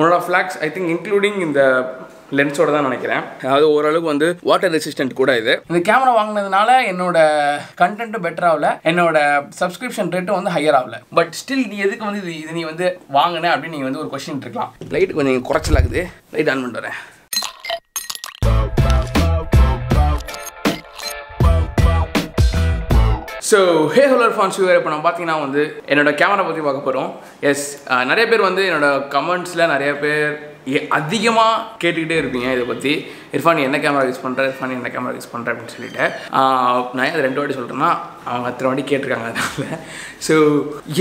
One half lakhs I think including இந்த லென்ஸோட தான் நினைக்கிறேன். அதாவது ஓரளவுக்கு வந்து வாட்டர் ரெசிஸ்டன்ட் கூட இது. இந்த கேமரா வாங்கினதுனால என்னோட கண்டென்ட்டும் பெட்டர் ஆகல. என்னோட சப்ஸ்கிரிப்ஷன் ரேட்டும் வந்து ஹையர் ஆகல. பட் ஸ்டில் நீ எதுக்கு வந்து இது இது நீ வந்து வாங்கின அப்படின்னு நீ வந்து ஒரு கொஸ்டின் இருக்கலாம். லைட் கொஞ்சம் குறைச்சல் ஆகுது லைட் ஆன் பண்ணிட்டு வரேன். ஸோ ஹே ஹோலர் ஃபான் ஷூவர் இப்போ நம்ம பார்த்தீங்கன்னா வந்து என்னோட கேமரா பற்றி பார்க்க போகிறோம் எஸ் நிறைய பேர் வந்து என்னோட கமெண்ட்ஸில் நிறைய பேர் அதிகமாக கேட்டுக்கிட்டே இருப்பீங்க. இதை பற்றி இர்ஃபான் நீ என்ன கேமரா யூஸ் பண்ணுற இர்ஃபான் என்ன கேமரா யூஸ் பண்ணுற அப்படின்னு சொல்லிட்டு. நான் அது ரெண்டு வாட்டி சொல்கிறேன்னா அவங்க அத்தனை வாட்டி கேட்டிருக்காங்க அதனால். ஸோ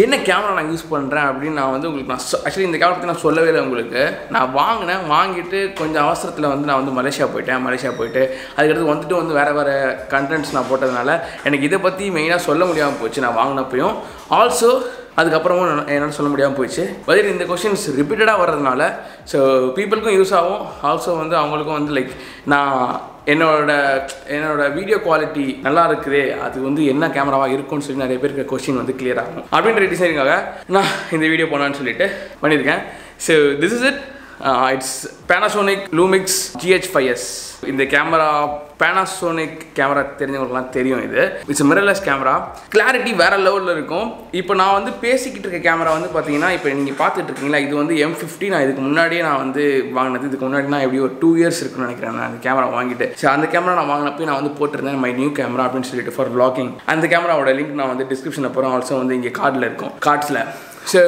என்ன கேமரா நான் யூஸ் பண்ணுறேன் அப்படின்னு நான் வந்து உங்களுக்கு நான் ஆக்சுவலி இந்த கேமரா பற்றி நான் சொல்லவே இல்லை உங்களுக்கு. நான் வாங்கினேன் வாங்கிட்டு கொஞ்சம் அவசரத்தில் வந்து நான் வந்து மலேசியா போயிட்டேன். மலேசியா போயிட்டு அதுக்கடுத்து வந்துட்டு வந்து வேறு வேறு கண்டென்ட்ஸ் நான் போட்டதுனால எனக்கு இதை பற்றி மெயினாக சொல்ல முடியாமல் போச்சு. நான் வாங்கினப்பையும். ஆல்சோ அதுக்கப்புறமும் என்னால் சொல்ல முடியாமல் போயிடுச்சு. பதில் இந்த கொஷின்ஸ் ரிப்பீட்டடாக வர்றதுனால ஸோ பீப்புளுக்கும் யூஸ் ஆகும். ஆல்சோ வந்து அவங்களுக்கும் வந்து லைக் நான் என்னோட என்னோட வீடியோ குவாலிட்டி நல்லா இருக்குது அது வந்து என்ன கேமராவாக இருக்கும்னு சொல்லி நிறைய பேருக்கு கொஸ்டின் வந்து கிளியர் ஆகும். அப்படின்ற டிசைனுக்காக நான் இந்த வீடியோ போனான்னு சொல்லிட்டு பண்ணியிருக்கேன். So this is it it's Panasonic Lumix GH five S இந்த கேமரா பேனாசோனிக் கேமரா தெரிஞ்சவங்களுக்குலாம் தெரியும் இது. இட்ஸ் மிரர்லெஸ் கேமரா கிளாரிட்டி வேற லெவலில் இருக்கும். இப்போ நான் வந்து பேசிக்கிட்டு இருக்க கேமரா வந்து பார்த்தீங்கன்னா இப்போ நீங்கள் பார்த்துட்டு இருக்கீங்களா இது வந்து எம் ஃபிஃப்டி நான் இதுக்கு முன்னாடியே நான் வந்து வாங்கினது. இதுக்கு முன்னாடி நான் எப்படி ஒரு டூ இயர்ஸ் இருக்குன்னு நினைக்கிறேன் நான் அந்த கேமரா வாங்கிட்டு. ஸோ அந்த கேமரா நான் வாங்கினப்போ நான் வந்து போட்டிருந்தேன் மை நியூ கேமரா அப்படின்னு சொல்லிட்டு ஃபார் வ்ளாகிங் அந்த கேமராவோட லிங்க் நான் வந்து டிஸ்கிரிப்ஷனில் போகிறேன் ஆல்சோ வந்து இங்கே கார்டில் இருக்கும். கார்ட்ஸில் ஸோ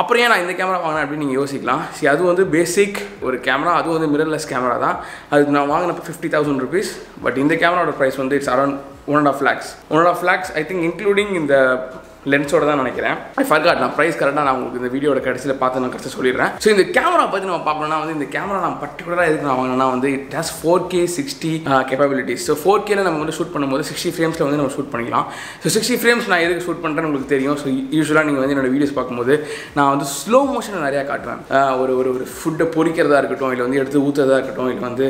அப்புறம் ஏன் நான் இந்த கேமரா வாங்கினேன் அப்படின்னு நீங்கள் யோசிக்கலாம். சரி அது வந்து பேசிக் ஒரு கேமரா அதுவும் வந்து மிரர்லெஸ் கேமரா தான். அதுக்கு நான் வாங்கினப்போ ஃபிஃப்டி தௌசண்ட் ருபீஸ் பட் இந்த கேமராவோட ப்ரைஸ் வந்து it's around one and half lakhs one and half lakhs I think including இந்த லென்ஸோட தான் நினைக்கிறேன். ஐ ஃபர்காட் நான் ப்ரைஸ் கரெக்டாக நான் உங்களுக்கு இந்த வீடியோட கடைசியில் பார்த்து நான் கடைசி சொல்லிடுறேன். ஸோ இந்த கேமரா பற்றி நம்ம பார்க்கணும்னா வந்து இந்த கேமரா நான் பர்டிகுலராக எதுக்கு நான் வாங்கினா வந்து it has four K sixty capabilities so four கேல நம்ம வந்து ஷூட் பண்ணும்போது சிக்ஸ்டி ஃப்ரேம்ஸில் வந்து நம்ம ஷூட் பண்ணிக்கலாம். ஸோ சிக்ஸ்டி ஃப்ரேம்ஸ் நான் எதுக்கு ஷூட் பண்ணுறேன்னு உங்களுக்கு தெரியும். ஸோ யூஸ்வலாக நீங்கள் வந்து என்னோட வீடியோஸ் பார்க்கும்போது நான் வந்து ஸ்லோ மோஷனை நிறையா காட்டுவேன். ஒரு ஒரு ஒரு ஃபுட்டை பொறிக்கிறதா இருக்கட்டும் இல்லை வந்து எடுத்து ஊற்றுறதா இருக்கட்டும் இல்லை வந்து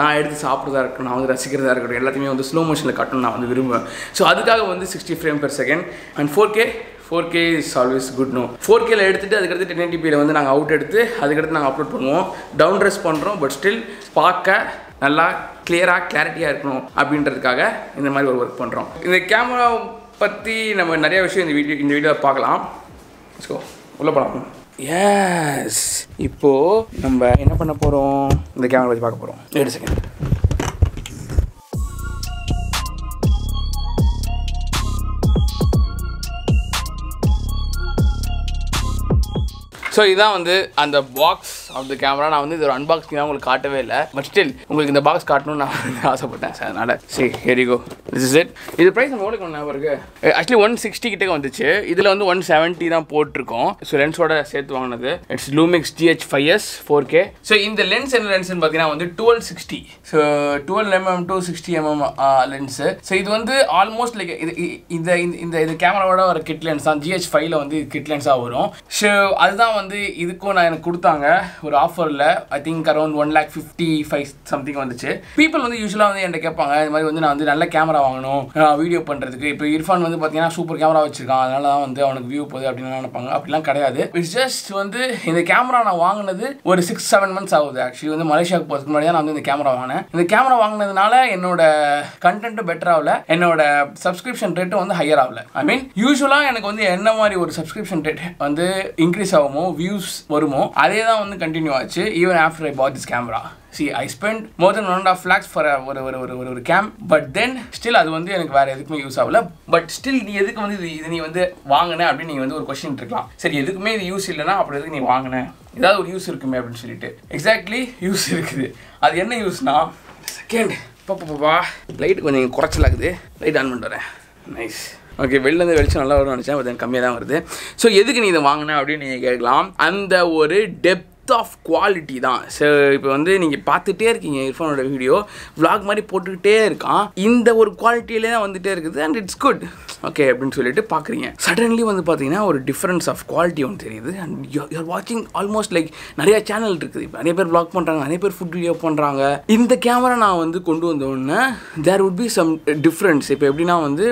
நான் எடுத்து சாப்பிட்றதா இருக்கட்டும் நான் வந்து ரசிக்கிறதா இருக்கட்டும் எல்லாத்தையுமே வந்து ஸ்லோ மோஷனில் காட்டணும் நான் வந்து விரும்புவேன். ஸோ அதுக்காக வந்து sixty frame per second and four K four K is always good no four கேல எடுத்துட்டு அதுக்கடுத்து டென் எயிட்டிபியில் வந்து நாங்கள் அவுட் எடுத்து அதுக்கடுத்து நாங்கள் அப்லோட் பண்ணுவோம். டவுன் ட்ரெஸ் பண்ணுறோம் பட் ஸ்டில் பார்க்க நல்லா கிளியராக கிளாரிட்டியாக இருக்கணும் அப்படின்றதுக்காக இந்த மாதிரி ஒரு ஒர்க் பண்ணுறோம் இந்த கேமரா பற்றி நம்ம நிறைய விஷயம் இந்த வீடியோ இந்த வீடியோ பார்க்கலாம். ஸோ உள்ளே போகலாம் எஸ் இப்போது நம்ம என்ன பண்ண போகிறோம் இந்த கேமரா பற்றி பார்க்க போகிறோம் ஏழு செகண்ட் ஸோ இதுதான் வந்து அந்த பாக்ஸ் ஆஃப் த கேமரா நான் வந்து இது ஒரு அன்பாக்சிங் தான் உங்களுக்கு காட்டவே இல்லை. பட் ஸ்டில் உங்களுக்கு இந்த பாக்ஸ் காட்டணும்னு நான் ஆசைப்பட்டேன் சார். அதனால் சரி ஹெரிகோ திஸ் இஸ் இட் இது ப்ரைஸ் நம்ம எவ்வளோ ஞாபகம் இருக்குது ஆக்சுவலி ஒன் சிக்ஸ்டி கிட்டே வந்துச்சு. இதில் வந்து ஒன் செவன்ட்டி தான் போட்டிருக்கோம். ஸோ லென்ஸோட சேர்த்து வாங்கினது. It's Lumix GH five S four K so இந்த லென்ஸ் என்ன லென்ஸ்னு பார்த்தீங்கன்னா வந்து twelve sixty so twelve MM to sixty MM lens so இது வந்து ஆல்மோஸ்ட் லைக் இது இந்த இந்த- இந்த இது கேமராவோட ஒரு கிட் லென்ஸ் தான். ஜிஹெச் ஃபைவ்ல வந்து கிட் லென்ஸாக வரும். ஸோ அதுதான் வந்து வந்து இதுக்கும் நான் எனக்கு கொடுத்தாங்க ஒரு ஆஃபரில் I think around one lakh fifty five something வந்துச்சு. பீப்புள் வந்து யூஸ்வலாக வந்து என்கிட்ட கேட்பாங்க இது மாதிரி வந்து நான் வந்து நல்ல கேமரா வாங்கணும். வீடியோ பண்ணுறதுக்கு இப்போ இர்ஃபான் வந்து பார்த்தீங்கன்னா சூப்பர் கேமரா வச்சிருக்கான். அதனால தான் வந்து அவனுக்கு வியூ போகுது அப்படின்னு நினைப்பாங்க. அப்படிலாம் கிடையாது. இட்ஸ் ஜஸ்ட் வந்து இந்த கேமரா நான் வாங்கினது ஒரு சிக்ஸ் செவன் மந்த்ஸ் ஆகுது. ஆக்சுவலி வந்து மலேசியாவுக்கு போகிறதுக்கு முன்னாடி தான் நான் வந்து இந்த கேமரா வாங்கினேன். இந்த கேமரா வாங்கினதுனால என்னோட கண்டென்ட்டும் பெட்டர் ஆகல. என்னோட சப்ஸ்கிரிப்ஷன் ரேட்டும் வந்து ஹையர் ஆகல. ஐ மீன் யூஸ்வலாக எனக்கு வந்து என்ன மாதிரி ஒரு சப்ஸ்கிரிப்ஷன் ரேட் வந்து இன்க்ரீஸ் ஆகுமோ வியூஸ் வருமோ அதே தான் வந்து கண்டினியூ ஆச்சு. Even after I bought this camera see I spend more than one and half lakhs for ஒரு ஒரு ஒரு ஒரு ஒரு கேம் பட் தென் ஸ்டில் அது வந்து எனக்கு வேறு எதுக்குமே யூஸ் ஆகல. பட் ஸ்டில் நீ எதுக்கு வந்து இது இது நீ வந்து வாங்கின அப்படின்னு நீங்கள் வந்து ஒரு கொஸ்டின் இருக்கலாம். சரி எதுக்குமே இது யூஸ் இல்லைன்னா அப்படி எதுக்கு நீ வாங்கின? ஏதாவது ஒரு யூஸ் இருக்குமே அப்படின்னு சொல்லிட்டு. எக்ஸாக்ட்லி யூஸ் இருக்குது. அது என்ன யூஸ்னா செகண்ட் பாப்பா லைட் கொஞ்சம் குறைச்சலாகுது. லைட் ஆன் பண்ணிட்டு வரேன். நைஸ் ஓகே வெளிலேருந்து வெளிச்சம் நல்லா வரும்னு நினச்சேன் பட் கம்மியாக தான் வருது. ஸோ எதுக்கு நீ இதை வாங்கின அப்படின்னு நீங்கள் கேட்கலாம். அந்த ஒரு டெப்த் ஆஃப் குவாலிட்டி தான். ஸோ இப்போ வந்து நீங்கள் பார்த்துட்டே இருக்கீங்க இர்ஃபானோட வீடியோ விளாக் மாதிரி போட்டுக்கிட்டே இருக்கான். இந்த ஒரு குவாலிட்டியிலே தான் வந்துட்டே இருக்குது அண்ட் இட்ஸ் குட் ஓகே அப்படின்னு சொல்லிட்டு பார்க்குறீங்க. சடன்லி வந்து பார்த்தீங்கன்னா ஒரு டிஃப்ரென்ஸ் ஆஃப் குவாலிட்டி ஒன்று தெரியுது. அண்ட் யூஆர் வாட்சிங் ஆல்மோஸ்ட் லைக் நிறைய சேனல் இருக்குது. இப்போ நிறைய பேர் vlog பண்ணுறாங்க நிறைய பேர் ஃபுட் வீடியோ பண்ணுறாங்க இந்த கேமரா நான் வந்து கொண்டு வந்த உடனே there would be some difference இப்போ எப்படின்னா வந்து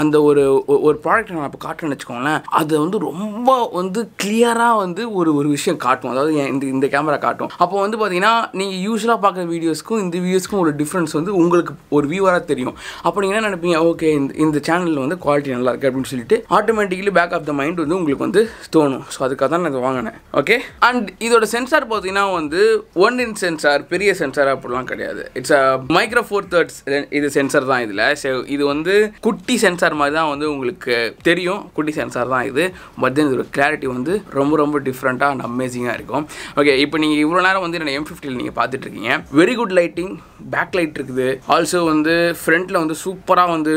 அந்த ஒரு ஒரு ப்ராடக்ட் நான் இப்போ காட்டுறேன்னு வச்சுக்கோங்களேன் அதை வந்து ரொம்ப வந்து கிளியராக வந்து ஒரு ஒரு விஷயம் காட்டும். அதாவது என் இந்த இந்த கேமரா காட்டும். அப்போ வந்து பார்த்தீங்கன்னா நீங்கள் யூஸ்வலாக பார்க்குற வீடியோஸ்க்கும் இந்த வீடியோஸ்க்கும் ஒரு டிஃப்ரென்ஸ் வந்து உங்களுக்கு ஒரு வியூவராக தெரியும். அப்போ நீங்கள் என்ன நினைப்பீங்க? ஓகே இந்த இந்த சேனலில் வந்து குவாலிட்டி நல்லா இருக்குது அப்படின்னு சொல்லிட்டு automatically back of the mind வந்து உங்களுக்கு வந்து தோணும். ஸோ அதுக்காக தான் நான் இதை வாங்கினேன். ஓகே அண்ட் இதோட சென்சார் பார்த்தீங்கன்னா வந்து ஒன் இன் சென்சார் பெரிய சென்சார் அப்படிலாம் கிடையாது. It's a micro four thirds இது சென்சார் தான் இதில். ஸோ இது வந்து குட்டி சென்சார் மாதிரி தான் வந்து உங்களுக்கு தெரியும். குட்டி சென்சார் தான் இது. பட் தென் இதோட கிளாரிட்டி வந்து ரொம்ப ரொம்ப டிஃப்ரெண்ட்டாக அண்ட் அமேசிங்காக இருக்கும். ஓகே இப்போ நீங்கள் இவ்வளோ நேரம் வந்து என்னோட எம் ஃபிஃப்டியில் நீங்கள் பார்த்துட்ருக்கீங்க. Very good lighting back light இருக்குது. ஆல்சோ வந்து ஃப்ரண்ட்டில் வந்து சூப்பராக வந்து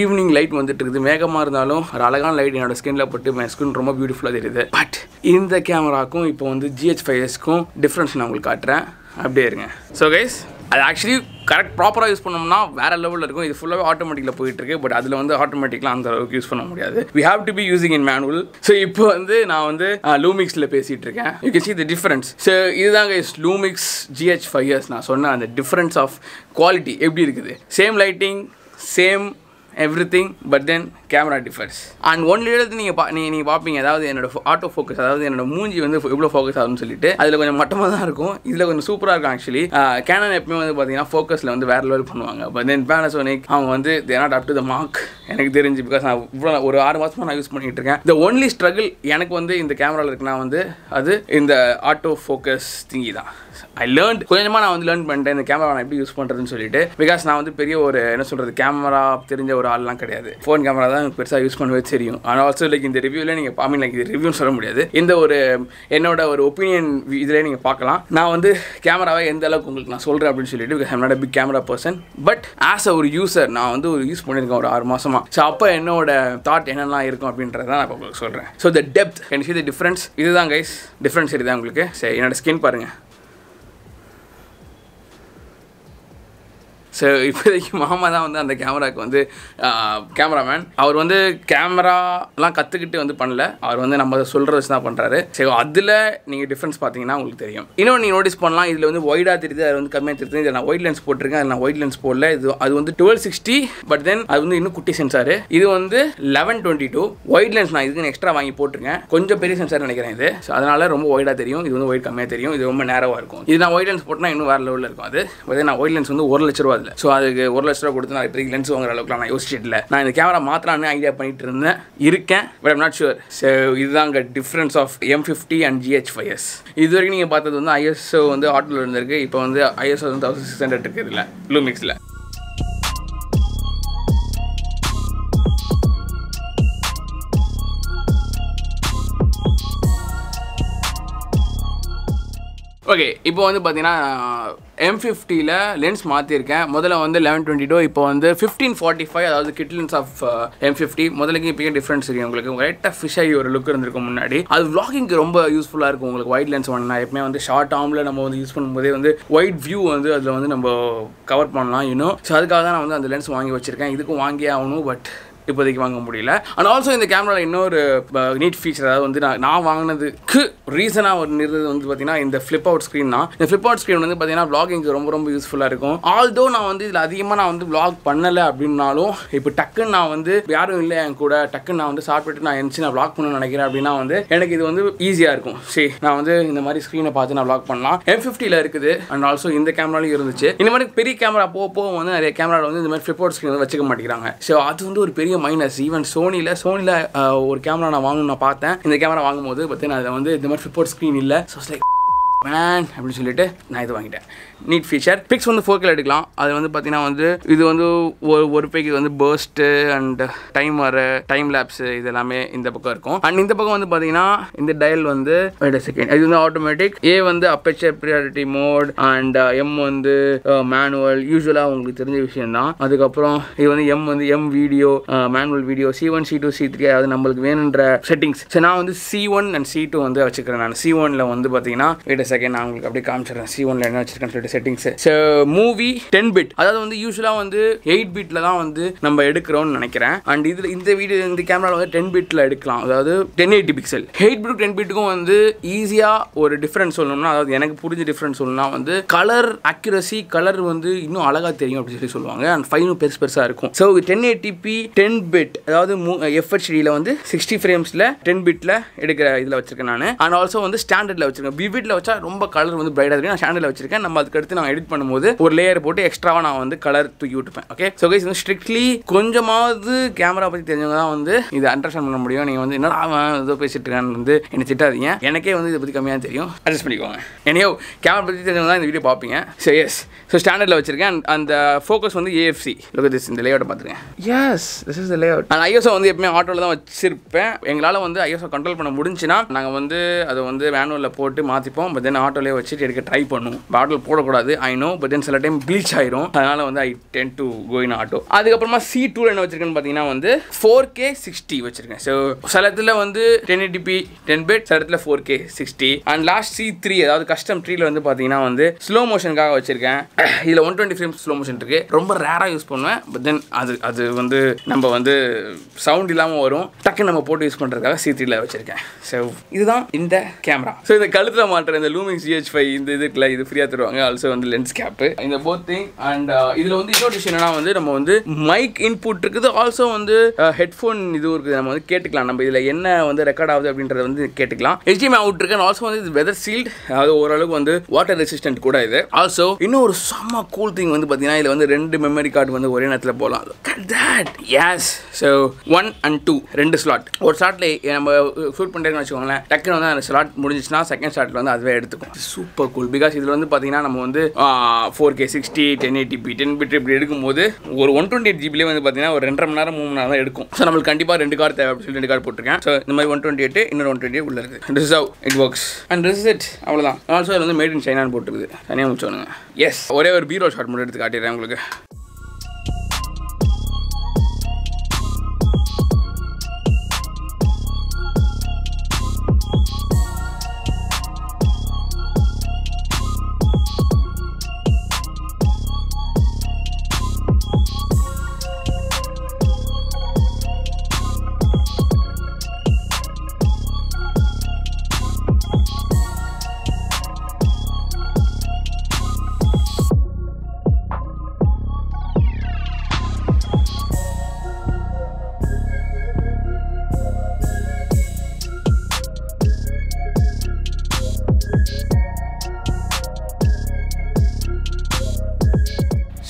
ஈவினிங் லைட் வந்துட்டு இருக்குது மேகமாக இருந்தாலும் ஒரு அழகான லைட் என்னோட ஸ்கின்ல பட்டு என் ஸ்கின் ரொம்ப பியூட்டிஃபுல்லாக தெரியுது. பட் இந்த கேமராக்கும் இப்போ வந்து ஜிஹெச் ஃபைவ் எஸ்க்கும் டிஃப்ரென்ஸ் நான் உங்களுக்கு காட்டுறேன். அப்படியே இருங்க. ஸோ கைஸ் அது ஆக்சுவலி கரெக்ட் ப்ராப்பராக யூஸ் பண்ணோம்னா வேற லெவலில் இருக்கும். இது ஃபுல்லாகவே ஆட்டோமேட்டிக்கில் போயிட்டு இருக்கு பட் அதில் வந்து ஆட்டோமேட்டிக்லாம் அந்த அளவுக்கு யூஸ் பண்ண முடியாது. We have to be using in manual so இப்போ வந்து நான் வந்து லூமிக்ஸில் பேசிகிட்டு இருக்கேன் you can see the difference so இதுதாங்க லூமிக்ஸ் ஜிஹெச் ஃபைவ் இயர்ஸ் நான் சொன்ன அந்த டிஃப்ரென்ஸ் ஆஃப் குவாலிட்டி எப்படி இருக்குது? Same lighting same every thing but then camera differs and only எடுத்து நீங்கள் பா நீங்கள் நீங்கள் பார்ப்பீங்க அதாவது என்னோட ஆட்டோ ஃபோக்கஸ் அதாவது என்னோட மூஞ்சி வந்து எவ்வளோ ஃபோக்கஸ் ஆகும்னு சொல்லிட்டு அதில் கொஞ்சம் மட்டமாக தான் இருக்கும். இதில் கொஞ்சம் சூப்பராக இருக்கும் ஆக்சுவலி கேனன் எப்பயுமே வந்து பார்த்தீங்கன்னா ஃபோக்கஸில் வந்து வேறு லெவல் பண்ணுவாங்க. பட் தென் பேனசோனிக் அவங்க வந்து they not up to the mark எனக்கு தெரிஞ்சு பிகாஸ் நான் இவ்வளோ ஒரு ஆறு மாதமாக நான் யூஸ் பண்ணிகிட்டு இருக்கேன். த ஒன்லி ஸ்ட்ரகிள் எனக்கு வந்து இந்த கேமராவில் இருக்குன்னா வந்து அது இந்த ஆட்டோ ஃபோக்கஸ் திங்கி தான். ஐ லேர்ன் கொஞ்சமாக நான் வந்து லேர்ன் பண்ணிட்டேன். இந்த கேமரா நான் எப்படி யூஸ் பண்ணுறதுன்னு சொல்லிட்டு. பிகாஸ் நான் வந்து பெரிய ஒரு என்ன சொல்கிறது கேமரா தெரிஞ்ச ஒரு ஆள்லாம் கிடையாது. ஃபோன் கேமரா தான் பெருசாக யூஸ் பண்ணவே தெரியும். ஆனால் ஆல்சோ லைக் இந்த ரிவ்யூவில் நீங்கள் ஐ மீன் லைக் இது ரிவ்யூன்னு சொல்ல முடியாது. இந்த ஒரு என்னோட ஒரு ஒப்பீனியன் இதில் நீங்கள் பார்க்கலாம். நான் வந்து கேமராவை எந்த அளவுக்கு உங்களுக்கு நான் சொல்கிறேன் அப்படின்னு சொல்லிட்டு because not big camera person but as a ஒரு யூசர் நான் வந்து ஒரு யூஸ் பண்ணியிருக்கேன் ஒரு ஆறு மாதமாக ஸோ அப்போ என்னோட தாட் என்னெல்லாம் இருக்கும் அப்படின்றத நான் உங்களுக்கு சொல்கிறேன் so the depth can see the difference இதுதான் கைஸ் டிஃப்ரென்ஸ் இதுதான் உங்களுக்கு? சரி என்னோட ஸ்கின் பாருங்கள் ஸோ இப்போதைக்கு மாமா தான் வந்து அந்த கேமராக்கு வந்து கேமராமேன். அவர் வந்து கேமராலாம் கற்றுக்கிட்டு வந்து பண்ணல. அவர் வந்து நம்ம சொல்கிற வச்சு தான் பண்ணுறாரு ஸோ அதில் நீங்கள் டிஃப்ரென்ஸ் பார்த்தீங்கன்னா உங்களுக்கு தெரியும். இன்னொன்று நீங்கள் நோட்டீஸ் பண்ணலாம் இதில் வந்து ஒய்டாக தெரியுது அது வந்து கம்மியாக தெரியுது. இதில் நான் ஒயிட் லென்ஸ் போட்டிருக்கேன் அதில் நான் ஒயிட் லென்ஸ் போடல. இது அது வந்து டுவெல் சிக்ஸ்டி பட் தென் அது வந்து இன்னும் குட்டி சென்சார் இது வந்து eleven twenty two wide lens நான் இதுக்கு எக்ஸ்ட்ரா வாங்கி போட்டிருக்கேன். கொஞ்சம் பெரிய சென்சார் நினைக்கிறேன் இது. ஸோ அதனால் ரொம்ப ஒய்டாக தெரியும். இது வந்து ஒயிட் கம்மியாக தெரியும். இது ரொம்ப நேரவாக இருக்கும். இது நான் ஒயிட் லென்ஸ் போட்டால் இன்னும் வேறு லெவலில் இருக்கும் அது. பட் நான் ஒயிட் லென்ஸ் வந்து ஒரு லட்ச ரூபா அதில் ஸோ அதுக்கு ஒரு லட்ச ரூபா கொடுத்து நான் இப்போதைக்கு லென்ஸ் வாங்குற அளவுக்கு நான் யோசிச்சுட்டு இல்லை. நான் இந்த கேமரா மாற்றலான்னு ஐடியா பண்ணிட்டு இருந்தேன்? இருக்கேன் but I'm not sure so இதுதாங்க difference of M fifty and GH five S இது வரைக்கும் நீங்கள் பார்த்தது வந்து ஐஎஸ்ஓ வந்து ஆட்டோவில் இருந்திருக்கு. இப்போ வந்து ஐஎஸ்ஓ வந்து தௌசண்ட் சிக்ஸ் ஹண்ட்ரட் இருக்குது இதில் லூமிக்ஸில் ஓகே இப்போ வந்து பார்த்தீங்கன்னா எம் ஃபிஃப்டியில் லென்ஸ் மாற்றிருக்கேன் முதல்ல வந்து லெவன் டுவெண்ட்டி டூ இப்போ வந்து ஃபிஃப்டீன் ஃபார்ட்டி ஃபைவ் அதாவது kit lens of M fifty முதலுக்கு இப்போ டிஃப்ரென்ஸ் இருக்கு உங்களுக்கு. லைட்டாக ஃபிஷ் ஆகி ஒரு லுக் இருந்திருக்கும் முன்னாடி. அது vlogging-க்கு ரொம்ப யூஸ்ஃபுல்லாக இருக்கும் உங்களுக்கு ஒயிட் லென்ஸ் வாங்கினா. எப்பவுமே வந்து ஷார்ட் ஆர்மில் நம்ம வந்து யூஸ் பண்ணும்போதே வந்து ஒயிட் வியூ வந்து அதில் வந்து நம்ம கவர் பண்ணலாம் இன்னும் ஸோ அதுக்காக தான் நான் வந்து அந்த லென்ஸ் வாங்கி வச்சிருக்கேன். இதுக்கும் வாங்கியே ஆகணும் பட் இப்போதைக்கு வாங்க முடியல. அண்ட் ஆல்சோ இந்த கேமராவில் இன்னொரு நீட் ஃபீச்சர் அதாவது வந்து நான் நான் வாங்கினதுக்கு ரீசனாக ஒரு இருந்தது வந்து பார்த்தீங்கன்னா இந்த ஃப்ளிப் அவுட் ஸ்க்ரீன் தான். இந்த ஃப்ளிப் அவுட் ஸ்க்ரீன் வந்து பார்த்தீங்கன்னா வ்ளாகிங்க்கு ரொம்ப ரொம்ப யூஸ்ஃபுல்லாக இருக்கும். ஆல்தோ நான் வந்து இதில் அதிகமாக நான் வந்து வ்ளாக் பண்ணலை அப்படின்னாலும் இப்போ டக்குன்னு நான் வந்து யாரும் இல்லை என் கூட டக்குன்னு நான் வந்து சாப்பிட்டுட்டு நான் எந்திச்சு நான் வ்ளாக் பண்ணணும்னு நினைக்கிறேன் அப்படின்னா வந்து எனக்கு இது வந்து ஈஸியாக இருக்கும். சரி நான் வந்து இந்த மாதிரி ஸ்க்ரீனை பார்த்து நான் வ்ளாக் பண்ணலாம். எம் ஃபிஃப்டியில் இருக்குது. அண்ட் ஆல்சோ இந்த கேமராலையும் இருந்துச்சு. இந்த மாதிரி பெரிய கேமரா போக போக வந்து நிறைய கேமராவில் வந்து இந்த மாதிரி ஃப்ளிப் அவுட் ஸ்க்ரீன் வந்து வச்சுக்க மாட்டேங்கிறாங்க. ஸோ அது வந்து ஒரு பெரிய மைனஸ் ஈவன் சோனியில் சோனியில் ஒரு கேமரா நான் வாங்கணும் நான் பார்த்தேன். இந்த கேமரா வாங்கும்போது பார்த்தீங்கன்னா அதில் வந்து இந்த மாதிரி ஃப்ளிப் ஸ்க்ரீன் இல்லை. ஸோ லைக் மேன் அப்படின்னு சொல்லிட்டு நான் இது வாங்கிட்டேன். நீட் ஃபீச்சர் பிக்ஸ் வந்து ஃபோக்கில் எடுக்கலாம். அது வந்து பார்த்தீங்கன்னா வந்து இது வந்து ஒரு ஒரு இது வந்து பேர்ஸ்ட்டு அண்ட் டைம் வர டைம் லேப்ஸு இது எல்லாமே இந்த பக்கம் இருக்கும். அண்ட் இந்த பக்கம் வந்து பார்த்தீங்கன்னா இந்த டயல் வந்து செகண்ட் இது வந்து ஆட்டோமேட்டிக் ஏ வந்து aperture priority mode and M வந்து uh, மேனுவல் யூஸ்வலாக உங்களுக்கு தெரிஞ்ச விஷயம் தான் அதுக்கப்புறம் இது வந்து எம் வந்து M video manual video C one C two C three அதாவது நம்மளுக்கு வேணுன்ற செட்டிங்ஸ் ஸோ நான் வந்து C one and C two வந்து வச்சுக்கிறேன் நான். சி ஒனில் வந்து பார்த்தீங்கன்னா செகண்ட் நான் உங்களுக்கு அப்படியே காமிச்சிடுறேன். சி ஒன்ல என்ன வச்சிருக்கேன் சொல்லிட்டு settings so movie ten bit அதாவது வந்து யூஸ்வலாக வந்து எயிட் பிட்டில் தான் வந்து நம்ம எடுக்கிறோம்னு நினைக்கிறேன். அண்ட் இதில் இந்த வீடியோ இந்த கேமராவில் வந்து டென் பிட்டில் எடுக்கலாம். அதாவது ten eighty pixel eight bit ten பிட்டுக்கும் வந்து ஈஸியாக ஒரு டிஃப்ரென்ஸ் சொல்லணும்னா அதாவது எனக்கு புரிஞ்ச டிஃப்ரென்ஸ் சொல்லணும்னா வந்து கலர் அக்யூரசி கலர் வந்து இன்னும் அழகாக தெரியும் அப்படின்னு சொல்லி சொல்லுவாங்க. அண்ட் ஃபைனும் பெருசு பெருசாக இருக்கும். So ten eighty p ten bit அதாவது எஃப்ஹெச்டியில் வந்து சிக்ஸ்டி ஃப்ரேம்ஸில் டென் பிட்டில் எடுக்கிற இதில் வச்சிருக்கேன் நான். அண்ட் ஆல்சோ வந்து ஸ்டாண்டர்டில் வச்சிருக்கேன். விவிட்ல வச்சா ரொம்ப கலர் வந்து பிரைட்டாக இருக்கு நான் ஸ்டாண்டில் வச்சிருக்கேன். நம்ம அதுக்கு அடுத்து நான் எடிட் பண்ணும்போது ஒரு லேயர் போட்டு எக்ஸ்ட்ராவாக நான் வந்து கலர் தூக்கி விட்டுப்பேன். ஓகே ஸோ கைஸ் வந்து ஸ்ட்ரிக்ட்லி கொஞ்சமாவது கேமரா பற்றி தெரிஞ்சவங்க தான் வந்து இதை அண்டர்ஸ்டாண்ட் பண்ண முடியும். நீங்கள் வந்து என்னடா அவன் ஏதோ பேசிட்டு இருக்கான்னு வந்து என்னை திட்டாதீங்க. எனக்கே வந்து இதை பற்றி கம்மியாக தெரியும். அட்ஜஸ்ட் பண்ணிக்கோங்க. என்னையோ கேமரா பற்றி தெரிஞ்சவங்க தான் இந்த வீடியோ பார்ப்பீங்க. ஸோ எஸ் ஸோ ஸ்டாண்டர்டில் வச்சிருக்கேன். அந்த ஃபோக்கஸ் வந்து ஏஎஃப்சி லுக் திஸ் இந்த லேஅவுட்டை பார்த்துருக்கேன் yes this is the layout நான் ஐஎஸ்ஓ வந்து எப்பவுமே ஆட்டோவில் தான் வச்சிருப்பேன். எங்களால் வந்து ஐஎஸ்ஓ கண்ட்ரோல் பண்ண முடிஞ்சுன்னா நாங்கள் வந்து அதை வந்து மேனுவலில் போட்டு மாற்றிப்போம் பட் தென் ஆட்டோலேயே வச்சுட்டு எடுக்க ட்ரை பண்ணும். பாட்டில் போடக்கூடாது. ஐ நோ பட் தென் சில டைம் ப்ளீச் ஆயிரும். அதனால் வந்து I tend to go in அதுக்கப்புறமா சி டூ என்ன வச்சிருக்கேன்னு பார்த்தீங்கன்னா வந்து ஃபோர் கே சிக்ஸ்டி வச்சிருக்கேன். ஸோ சில இடத்துல வந்து ten eighty p ten bit சில இடத்துல four K sixty and last C three அதாவது கஸ்டம் த்ரீல வந்து பார்த்தீங்கன்னா வந்து ஸ்லோ மோஷனுக்காக வச்சிருக்கேன். இதில் one twenty frame slow motion இருக்கு. ரொம்ப ரேராக யூஸ் பண்ணுவேன். பட் தென் அது அது வந்து நம்ம வந்து சவுண்ட் இல்லாமல் வரும். டக்குன்னு நம்ம போட்டு யூஸ் பண்ணுறதுக்காக சி த்ரீல வச்சிருக்கேன். ஸோ இதுதான் இந்த கேமரா ஸோ இந்த கழுத்தில் மாட்டுற இந்த லூமிங் ஜிஹெச் ஃபைவ் இந்த இது இருக்குல்ல இது ஃப்ரீயாக தருவாங்க. ஆல்சோ வந்து லென்ஸ் கேப்பு இந்த போத் திங் அண்ட் இதில் வந்து இன்னொரு விஷயம் என்னன்னா வந்து நம்ம வந்து மைக் இன்புட் இருக்குது. ஆல்சோ வந்து uh, ஹெட்ஃபோன் இதுவும் இருக்குது. நம்ம வந்து கேட்டுக்கலாம். நம்ம இதில் என்ன வந்து ரெக்கார்ட் ஆகுது அப்படின்றத வந்து கேட்டுக்கலாம். ஹெச்டிஎம் அவுட் இருக்கு. ஆல்சோ வந்து இது வெதர் சீல்ட் அதாவது ஓரளவுக்கு வந்து வாட்டர் ரெசிஸ்டன்ட் கூட இது. ஆல்சோ இன்னும் ஒரு செம்ம கூல் திங் வந்து பார்த்தீங்கன்னா இதில் வந்து ரெண்டு மெமரி கார்டு வந்து ஒரே நேரத்தில் போகலாம் that is so one and two ரெண்டு ஸ்லாட் ஒரு ஸ்லாட்டில் நம்ம ஷூட் பண்ணுறேன்னு வச்சுக்கோங்களேன். டக்குன்னு வந்து அந்த ஸ்லாட் முடிஞ்சிச்சுன்னா செகண்ட் ஸ்லாட்டில் வந்து அதுவே எடுத்துக்கும் சூப்பர் கூல் பிகாஸ் இதில் வந்து பார்த்தீங்கன்னா நம்ம வந்து four K sixty ten eighty p ten bit இப்படி எடுக்கும்போது ஒரு ஒன் டுவெண்ட்டி எயிட் ஜிபிலே வந்து பார்த்தீங்கன்னா ஒரு ரெண்டரை மணி நேரம் மூணு மணி நேரம் தான் எடுக்கும். ஸோ நம்மளுக்கு கண்டிப்பாக ரெண்டு கார் தேவை அப்படின்னு சொல்லி ரெண்டு கார் போட்டிருக்கேன். ஸோ இந்த மாதிரி ஒன் டுவெண்ட்டி எயிட் இன்னொரு ஒன் டுவெண்ட்டி உள்ள இருக்குது this how it works and this it அவ்வளோதான் ஆல்சோ இது வந்து மேட் இன் சைனான்னு போட்டுருக்குது. தனியாக முடிச்சோனுங்க எஸ் ஒரே ஒரு பீரோ ஷாட் மட்டும் எடுத்து காட்டிடுறேன் உங்களுக்கு.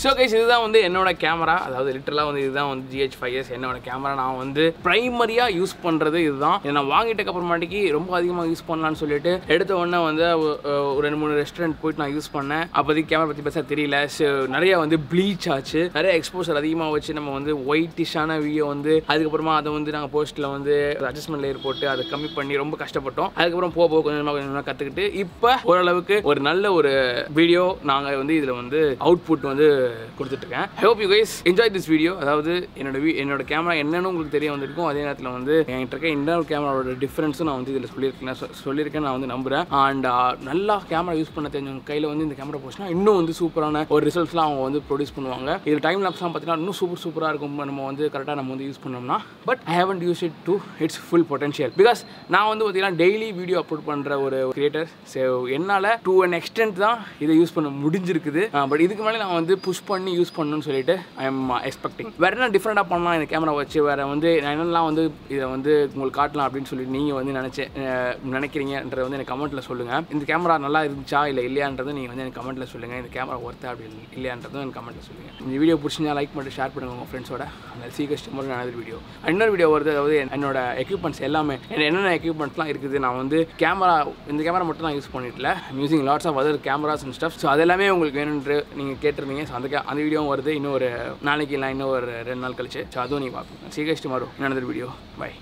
ஸோ கைஸ் இதுதான் வந்து என்னோட கேமரா அதாவது லிட்டரலாக வந்து இதுதான் வந்து ஜிஹெச் ஃபைவ் எஸ் என்னோட கேமரா நான் வந்து ப்ரைமரியாக யூஸ் பண்ணுறது இதுதான். இதை நான் வாங்கிட்டக்கு அப்புறமாட்டிக்கு ரொம்ப அதிகமாக யூஸ் பண்ணலான்னு சொல்லிட்டு எடுத்த உடனே வந்து ஒரு ரெண்டு மூணு ரெஸ்டாரண்ட் போயிட்டு நான் யூஸ் பண்ணேன். அப்போதைக்கு கேமரா பற்றி பேச தெரியல. ஸோ நிறைய வந்து ப்ளீச் ஆச்சு. நிறைய எக்ஸ்போசர் அதிகமாக வச்சு நம்ம வந்து ஒயிட்டிஷான வியூ வந்து அதுக்கப்புறமா அதை வந்து நாங்கள் போஸ்ட்டில் வந்து அட்ஜஸ்ட்மெண்ட் லேயர் போட்டு அதை கம்மி பண்ணி ரொம்ப கஷ்டப்பட்டோம். அதுக்கப்புறம் போக போக கொஞ்சமாக கொஞ்சமாக கற்றுக்கிட்டு இப்போ ஓரளவுக்கு ஒரு நல்ல ஒரு வீடியோ நாங்கள் வந்து இதில் வந்து அவுட்புட் வந்து கொடுத்துட்ருக்கேன். I hope you guys enjoy this video அதாவது என்னோட என்னோட கேமரா என்னென்னு உங்களுக்கு தெரிய வந்திருக்கும். அதே நேரத்தில் வந்து என்கிட்ட இருக்க இன்னொரு கேமராவோட டிஃப்ரென்ஸும் நான் வந்து இதில் சொல்லியிருக்கேன். சொல்லியிருக்கேன் நான் வந்து நம்புகிறேன் அண்ட் uh, நல்லா கேமரா யூஸ் பண்ண தெரிஞ்சவங்க கையில் வந்து இந்த கேமரா போச்சுன்னா இன்னும் வந்து சூப்பரான ஒரு ரிசல்ட்ஸ்லாம் அவங்க வந்து ப்ரொடியூஸ் பண்ணுவாங்க. இதில் டைம் லாப்ஸ்லாம் பார்த்தீங்கன்னா இன்னும் சூப்பர் சூப்பராக இருக்கும். நம்ம வந்து கரெக்டாக நம்ம வந்து யூஸ் பண்ணோம்னா. But I haven't use it to it's full potential because நான் வந்து பார்த்தீங்கன்னா டெய்லி வீடியோ அப்லோட் பண்ணுற ஒரு கிரியேட்டர் ஸோ என்னால் டு அன் எக்ஸ்டென்ட் தான் இதை யூஸ் பண்ண முடிஞ்சிருக்குது. Uh, பட் இதுக்கு மேலே நான் வந்து புஷ் பண்ணி யூஸ் பண்ணணும்னு சொல்லிட்டு ஐ எம் எக்ஸ்பெக்டிங் வேறு என்ன டிஃப்ரெண்ட்டாக பண்ணலாம்? இந்த கேமரா வச்சு வேறு வந்து நான் என்னெல்லாம் வந்து இதை வந்து உங்களுக்கு காட்டலாம் அப்படின்னு சொல்லி நீங்கள் வந்து நினச்சி நினைக்கிறீங்கன்றத வந்து எனக்கு கமெண்ட்டில் சொல்லுங்கள் இந்த கேமரா நல்லா இருந்துச்சா இல்லை இல்லையான்றது நீங்கள் வந்து எனக்கு கமெண்ட்டில் சொல்லுங்கள் இந்த கேமரா ஒர்த்தா அப்படி இல்லையான்றதும் எனக்கு கமெண்ட்டில் சொல்லுங்கள் இந்த வீடியோ பிடிச்சிங்கன்னா லைக் பண்ணிட்டு ஷேர் பண்ணுங்கள் உங்கள் ஃப்ரெண்ட்ஸோட அந்த சீக்கிரஸ்ட் மாதிரி another வீடியோ இன்னொரு வீடியோ வருது. அதாவது என்னோட எக்யூப்மெண்ட்ஸ் எல்லாமே என்னென்ன எக்யூப்மெண்ட்ஸ்லாம் இருக்குது நான் வந்து கேமரா இந்த கேமரா மட்டும் தான் use பண்ணிட்டல. Using lots of other cameras and stuff so அதெல்லாமே உங்களுக்கு வேணும்ன்று நீங்கள் கேட்டிருந்தீங்க. ஸோ அந்த பண்ணுறதுக்கு அந்த வீடியோவும் வருது. இன்னும் ஒரு நாளைக்கு இல்லை இன்னும் ஒரு ரெண்டு நாள் கழிச்சு. ஸோ அதுவும் நீங்கள் பார்ப்போம் சீக்கிரம் மாறும். another video by